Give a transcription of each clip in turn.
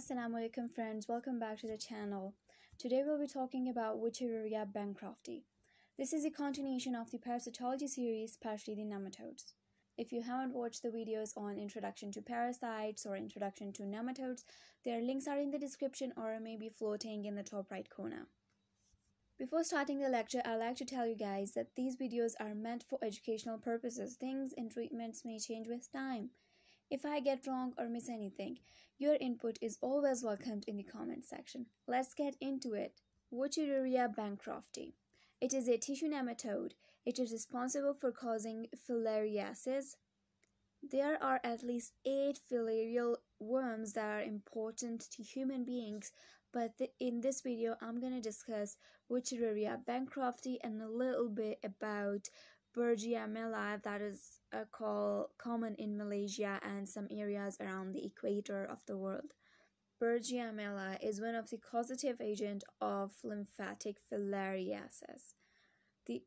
Assalamu alaikum friends, welcome back to the channel. Today we'll be talking about Wuchereria bancrofti. This is a continuation of the parasitology series, especially the nematodes. If you haven't watched the videos on introduction to parasites or introduction to nematodes, their links are in the description or maybe floating in the top right corner. Before starting the lecture, I'd like to tell you guys that these videos are meant for educational purposes. Things and treatments may change with time. If I get wrong or miss anything, your input is always welcomed in the comment section. Let's get into it. Wuchereria bancrofti. It is a tissue nematode. It is responsible for causing filariasis. There are at least eight filarial worms that are important to human beings, but th in this video I'm going to discuss Wuchereria bancrofti and a little bit about Brugia malayi that is uh, called common in Malaysia and some areas around the equator of the world. Brugia malayi is one of the causative agent of lymphatic filariasis. The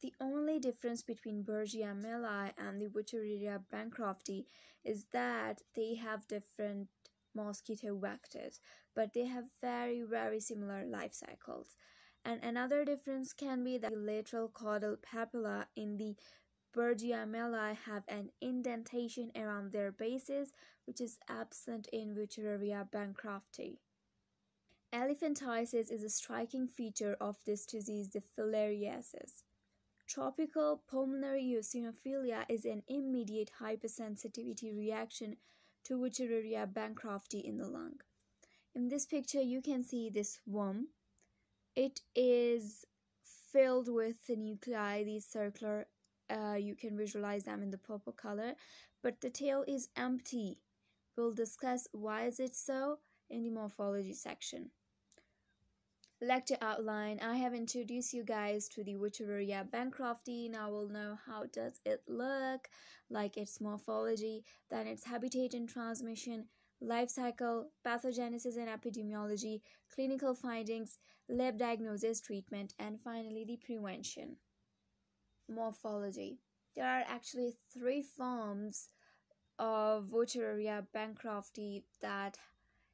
the only difference between Brugia malayi and the Wuchereria bancrofti is that they have different mosquito vectors, but they have very very similar life cycles. And another difference can be that the lateral caudal papilla in the Brugia malayi have an indentation around their bases, which is absent in Wuchereria bancrofti. Elephantiasis is a striking feature of this disease, the filariasis. Tropical pulmonary eosinophilia is an immediate hypersensitivity reaction to Wuchereria bancrofti in the lung. In this picture, you can see this worm it is filled with the nuclei, these circular, uh, you can visualize them in the purple color, but the tail is empty. We'll discuss why is it so in the morphology section. Lecture outline. I have introduced you guys to the Wuchereria bancrofti. Now we'll know how does it look, like its morphology, then its habitat and transmission, life cycle, pathogenesis and epidemiology, clinical findings, lab diagnosis, treatment, and finally the prevention. Morphology. There are actually three forms of Wuchereria bancrofti that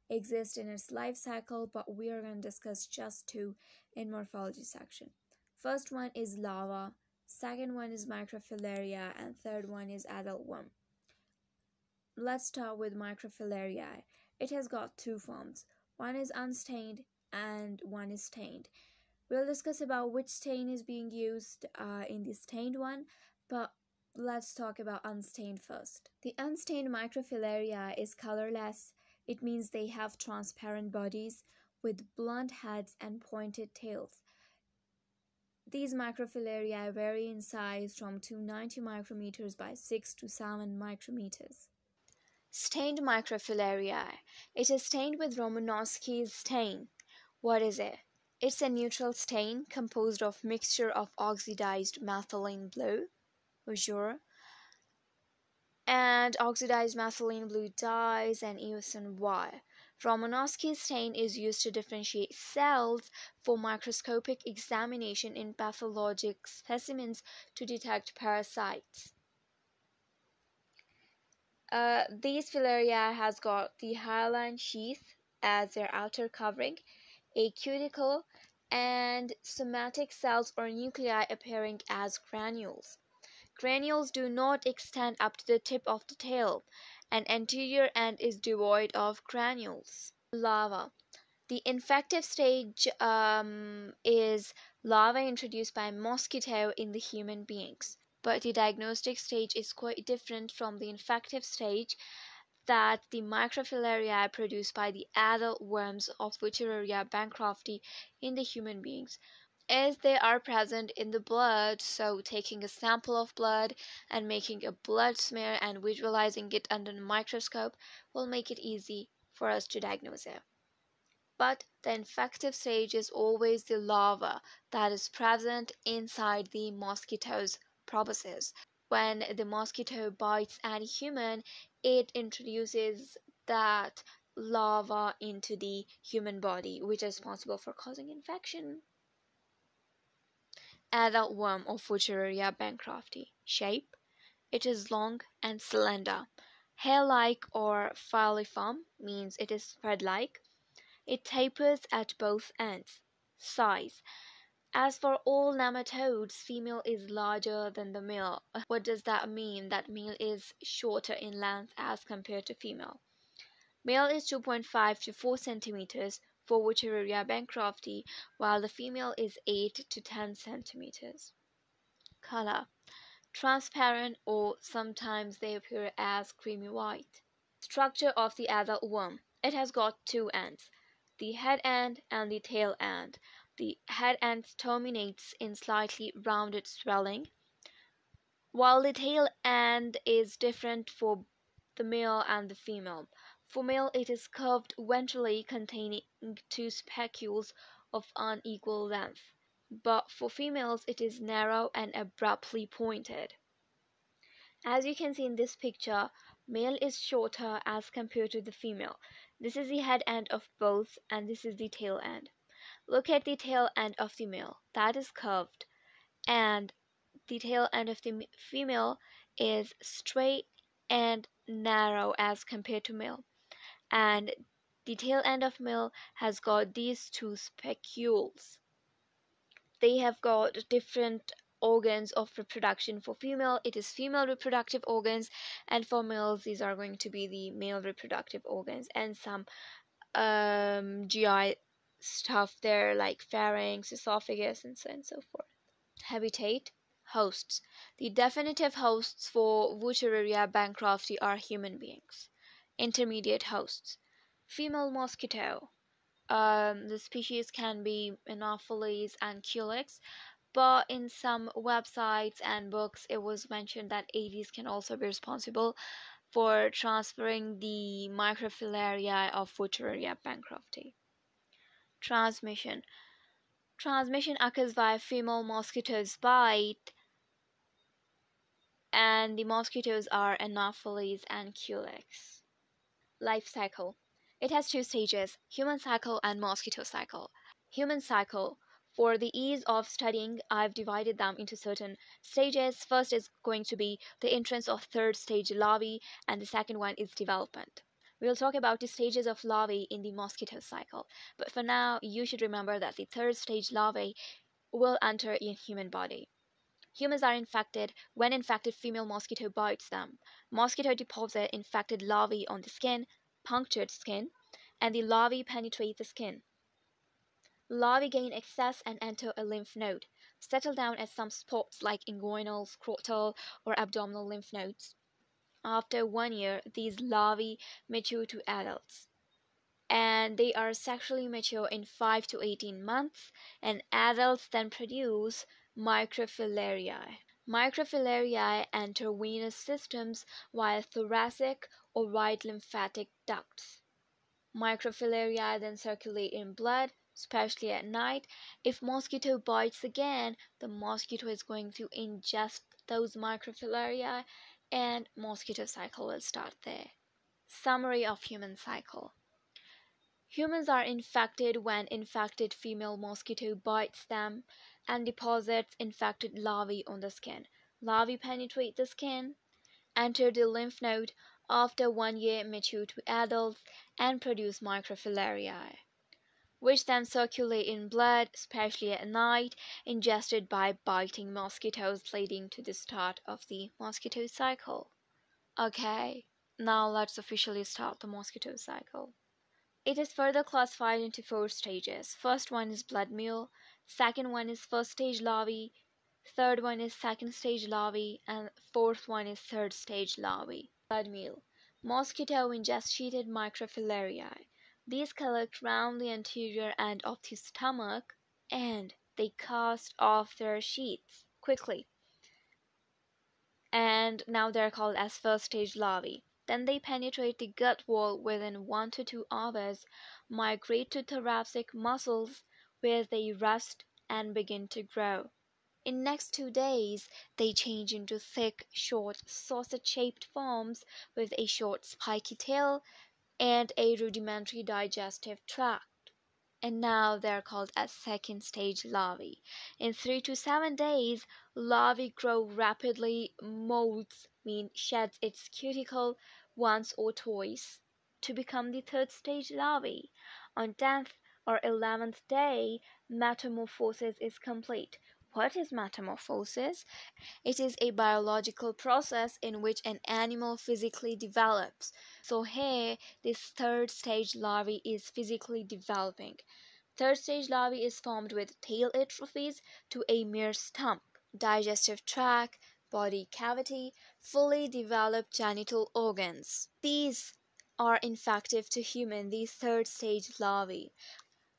exist in its life cycle, but we are going to discuss just two in morphology section. First one is larva, second one is microfilaria, and third one is adult worm. Let's start with microfilaria. It has got two forms. One is unstained and one is stained. We'll discuss about which stain is being used uh, in the stained one, but let's talk about unstained first. The unstained microfilaria is colorless. It means they have transparent bodies with blunt heads and pointed tails. These microfilaria vary in size from 290 micrometers by 6 to 7 micrometers. Stained microfilaria. It is stained with Romanowsky's stain. What is it? It's a neutral stain composed of mixture of oxidized methylene blue, azure, and oxidized methylene blue dyes and eosin Y. Romanowsky's stain is used to differentiate cells for microscopic examination in pathologic specimens to detect parasites. Uh, these filaria has got the hyaline sheath as their outer covering, a cuticle, and somatic cells or nuclei appearing as granules. Granules do not extend up to the tip of the tail. An anterior end is devoid of granules. Larva. The infective stage um, is larvae introduced by mosquito in the human beings but the diagnostic stage is quite different from the infective stage that the microfilaria produced by the adult worms of Wuchereria bancrofti in the human beings. As they are present in the blood so taking a sample of blood and making a blood smear and visualizing it under the microscope will make it easy for us to diagnose it. But the infective stage is always the larva that is present inside the mosquito's proboscis. When the mosquito bites any human, it introduces that larva into the human body, which is responsible for causing infection. Adult worm of Wuchereria bancrofti. Shape. It is long and slender, Hair-like or filiform means it is spread-like. It tapers at both ends. Size. As for all nematodes, female is larger than the male. What does that mean? That male is shorter in length as compared to female. Male is 2.5 to 4 centimeters for Wuchereria bancrofti, while the female is 8 to 10 centimeters. Color transparent or sometimes they appear as creamy white. Structure of the adult worm. It has got two ends, the head end and the tail end. The head end terminates in slightly rounded swelling, while the tail end is different for the male and the female. For male it is curved ventrally containing two spicules of unequal length but for females it is narrow and abruptly pointed. As you can see in this picture, male is shorter as compared to the female. This is the head end of both and this is the tail end. Look at the tail end of the male. That is curved and the tail end of the female is straight and narrow as compared to male. And the tail end of male has got these two spicules they have got different organs of reproduction for female it is female reproductive organs and for males these are going to be the male reproductive organs and some um, GI stuff there like pharynx esophagus and so on and so forth. Habitat hosts. The definitive hosts for Wuchereria bancrofti are human beings. Intermediate hosts. Female mosquito. Um, the species can be Anopheles and Culex, but in some websites and books it was mentioned that Aedes can also be responsible for transferring the microfilaria of Wuchereria bancrofti. Transmission Transmission occurs via female mosquitoes bite and the mosquitoes are Anopheles and Culex. Life cycle it has two stages, human cycle and mosquito cycle. Human cycle, for the ease of studying, I've divided them into certain stages. First is going to be the entrance of third stage larvae, and the second one is development. We'll talk about the stages of larvae in the mosquito cycle, but for now, you should remember that the third stage larvae will enter in human body. Humans are infected when infected female mosquito bites them. Mosquito deposit infected larvae on the skin, punctured skin, and the larvae penetrate the skin. Larvae gain access and enter a lymph node, settle down at some spots like inguinal, scrotal, or abdominal lymph nodes. After one year, these larvae mature to adults. And they are sexually mature in 5 to 18 months, and adults then produce microfilariae. Microfilariae enter venous systems via thoracic or wide lymphatic ducts. Microfilariae then circulate in blood, especially at night. If mosquito bites again, the mosquito is going to ingest those microfilariae and mosquito cycle will start there. Summary of human cycle. Humans are infected when infected female mosquito bites them and deposits infected larvae on the skin. Larvae penetrate the skin, enter the lymph node, after one year mature to adults and produce microfilariae, which then circulate in blood, especially at night, ingested by biting mosquitoes, leading to the start of the mosquito cycle. Okay, now let's officially start the mosquito cycle. It is further classified into four stages. First one is blood meal, second one is first stage larvae, third one is second stage larvae, and fourth one is third stage larvae. Blood meal. Mosquito ingest sheeted microfilariae. These collect round the anterior end of the stomach and they cast off their sheaths quickly. And now they're called as first stage larvae. Then they penetrate the gut wall within one to two hours, migrate to thoracic muscles where they rest and begin to grow. In next two days they change into thick, short, sausage-shaped forms with a short spiky tail and a rudimentary digestive tract. And now they are called as second stage larvae. In three to seven days, larvae grow rapidly, molts mean sheds its cuticle, once or twice to become the third stage larvae. On tenth or eleventh day metamorphosis is complete. What is metamorphosis? It is a biological process in which an animal physically develops. So here this third stage larvae is physically developing. Third stage larvae is formed with tail atrophies to a mere stump, digestive tract, body cavity, fully developed genital organs. These are infective to human, these third stage larvae,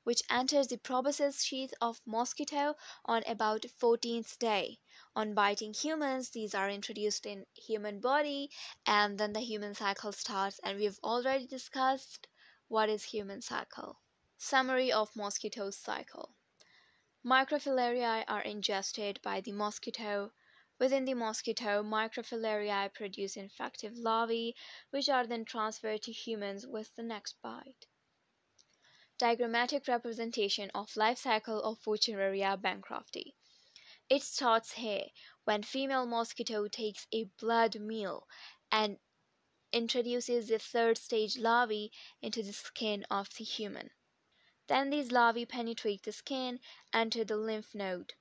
which enters the proboscis sheath of mosquito on about 14th day. On biting humans, these are introduced in human body and then the human cycle starts and we've already discussed what is human cycle. Summary of mosquito's cycle. Microfilariae are ingested by the mosquito Within the mosquito, microfilariae produce infective larvae, which are then transferred to humans with the next bite. Diagrammatic representation of life cycle of Wuchereria bancrofti. It starts here when female mosquito takes a blood meal and introduces the third stage larvae into the skin of the human. Then these larvae penetrate the skin, and enter the lymph node.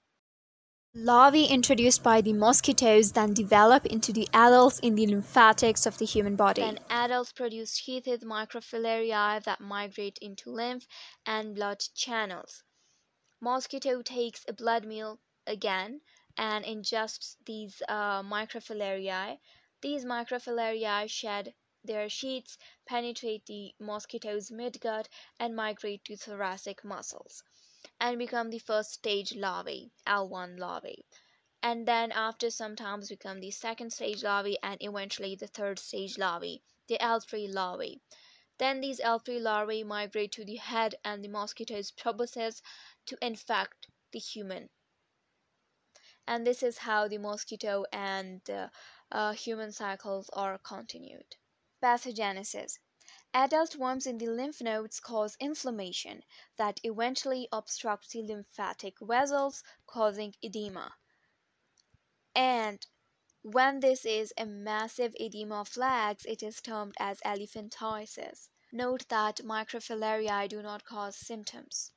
Larvae introduced by the mosquitoes then develop into the adults in the lymphatics of the human body. Then adults produce sheathed microfilariae that migrate into lymph and blood channels. Mosquito takes a blood meal again and ingests these uh, microfilariae. These microfilariae shed their sheets, penetrate the mosquito's midgut, and migrate to thoracic muscles and become the first stage larvae, L1 larvae. And then after some time become the second stage larvae and eventually the third stage larvae, the L3 larvae. Then these L3 larvae migrate to the head and the mosquito's proboscis to infect the human. And this is how the mosquito and uh, uh, human cycles are continued. Pathogenesis Adult worms in the lymph nodes cause inflammation that eventually obstructs the lymphatic vessels, causing edema. And when this is a massive edema flags, it is termed as elephantiasis. Note that microfilariae do not cause symptoms.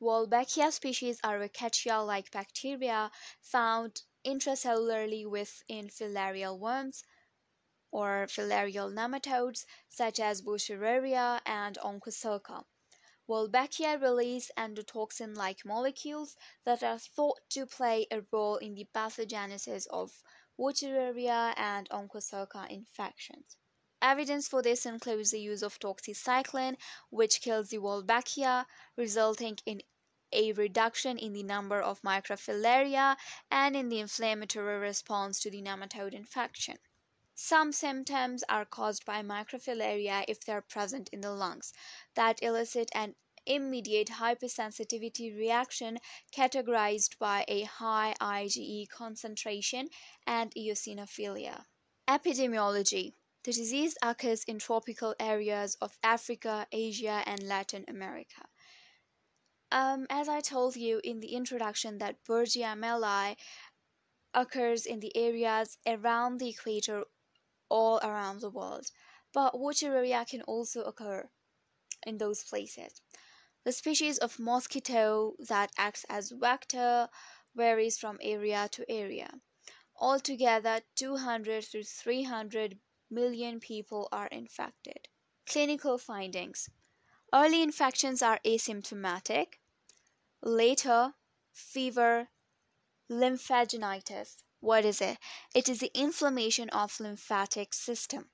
Wolbachia species are rickettsia-like bacteria found intracellularly within filarial worms or filarial nematodes such as Wuchereria and Onchocerca. Wolbachia release endotoxin-like molecules that are thought to play a role in the pathogenesis of Wuchereria and Onchocerca infections. Evidence for this includes the use of doxycycline, which kills the Wolbachia, resulting in a reduction in the number of microfilaria and in the inflammatory response to the nematode infection. Some symptoms are caused by microfilaria if they are present in the lungs that elicit an immediate hypersensitivity reaction categorized by a high IgE concentration and eosinophilia. Epidemiology The disease occurs in tropical areas of Africa, Asia, and Latin America. Um, as I told you in the introduction that Brugia malayi occurs in the areas around the equator all around the world, but Wuchereria can also occur in those places. The species of mosquito that acts as vector varies from area to area. Altogether, 200 to 300 million people are infected. Clinical findings Early infections are asymptomatic. Later, fever, lymphadenitis, what is it? It is the inflammation of lymphatic system.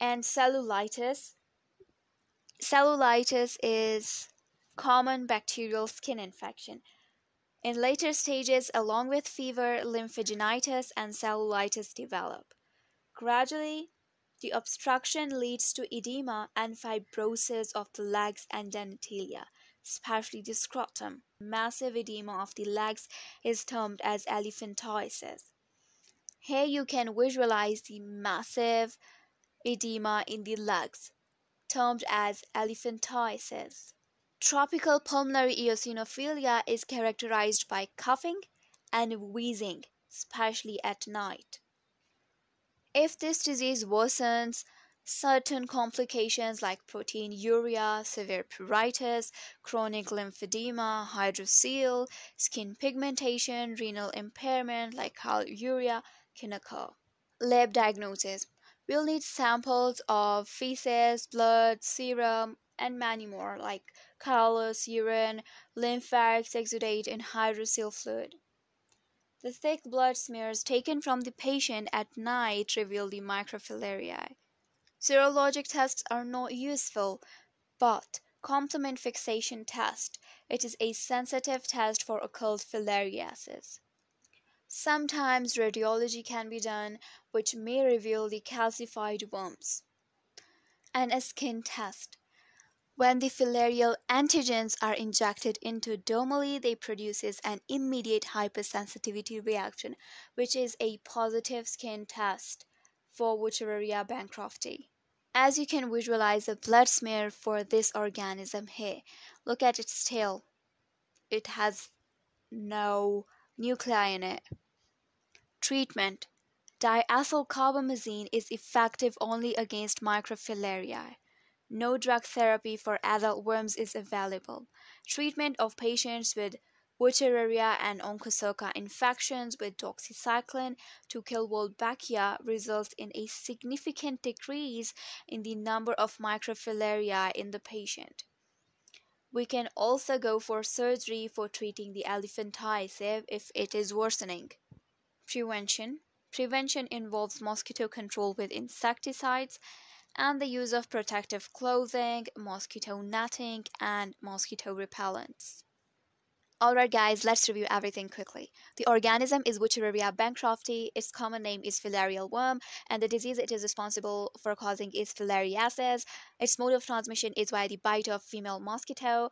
And cellulitis. Cellulitis is common bacterial skin infection. In later stages, along with fever, lymphadenitis and cellulitis develop. Gradually, the obstruction leads to edema and fibrosis of the legs and genitalia especially the scrotum. Massive edema of the legs is termed as elephantiasis. Here you can visualize the massive edema in the legs, termed as elephantiasis. Tropical pulmonary eosinophilia is characterized by coughing and wheezing, especially at night. If this disease worsens, certain complications like proteinuria, severe pruritus, chronic lymphedema, hydrocele, skin pigmentation, renal impairment like urea can occur. Lab diagnosis. We'll need samples of feces, blood, serum, and many more like callus, urine, lymphatic exudate, and hydrocele fluid. The thick blood smears taken from the patient at night reveal the microfilariae. Serologic tests are not useful, but complement fixation test. It is a sensitive test for occult filariasis. Sometimes radiology can be done, which may reveal the calcified worms. And a skin test. When the filarial antigens are injected into dermally, they produces an immediate hypersensitivity reaction, which is a positive skin test for Wuchereria bancrofti. As you can visualize the blood smear for this organism here, look at its tail. It has no nuclei in it. Treatment Diethylcarbamazine is effective only against microfilariae. No drug therapy for adult worms is available. Treatment of patients with Wuchereria and Onchocerca infections with doxycycline to kill Wolbachia results in a significant decrease in the number of microfilaria in the patient. We can also go for surgery for treating the elephantiasis if it is worsening. Prevention Prevention involves mosquito control with insecticides and the use of protective clothing, mosquito netting, and mosquito repellents. Alright guys, let's review everything quickly. The organism is Wuchereria bancrofti, its common name is filarial worm, and the disease it is responsible for causing is filariasis. Its mode of transmission is via the bite of female mosquito.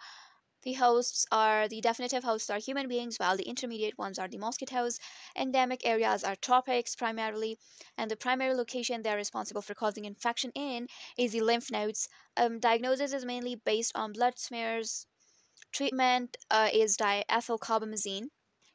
The hosts are the definitive hosts are human beings, while the intermediate ones are the mosquitoes. Endemic areas are tropics primarily, and the primary location they're responsible for causing infection in is the lymph nodes. Um, diagnosis is mainly based on blood smears. Treatment uh, is diethylcarbamazine.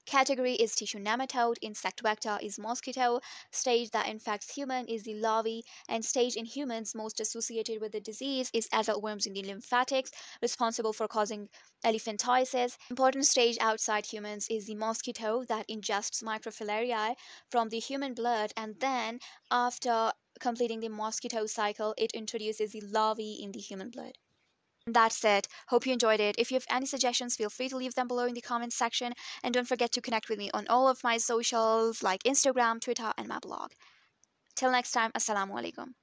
Category is tissue nematode, insect vector is mosquito, stage that infects human is the larvae, and stage in humans most associated with the disease is adult worms in the lymphatics, responsible for causing elephantiasis. Important stage outside humans is the mosquito that ingests microfilariae from the human blood, and then after completing the mosquito cycle, it introduces the larvae in the human blood. That's it. Hope you enjoyed it. If you have any suggestions, feel free to leave them below in the comments section. And don't forget to connect with me on all of my socials like Instagram, Twitter, and my blog. Till next time, Assalamu alaikum.